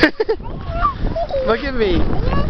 Look at me.